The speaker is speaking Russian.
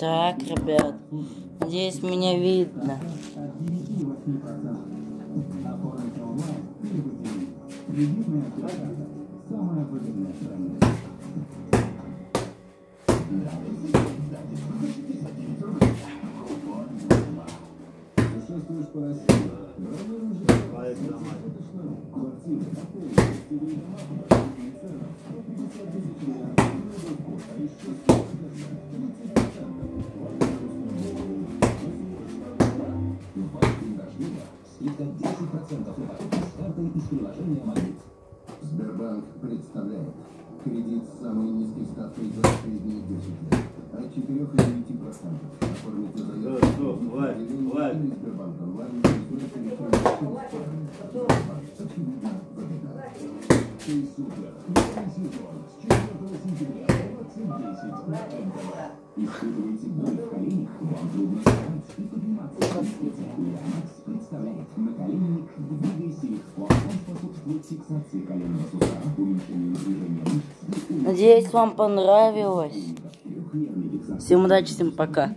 Так, ребят, надеюсь, меня видно. Путешествуешь по 10% на с картой из приложения «Магнит». Сбербанк представляет кредит с самой низкой ставкой за последние 10 лет. От 4 до 9%. Оформите заявку. Стоп, стоп, Влад. Или Сбербанк онлайн. Очевидно, выгодно. Ты супер. Новый сезон с 4 сентября по 2010 на НТВ. Испытывайте боль в коленях, вам трудно встать и подниматься. Надеюсь, вам понравилось. Всем удачи, всем пока.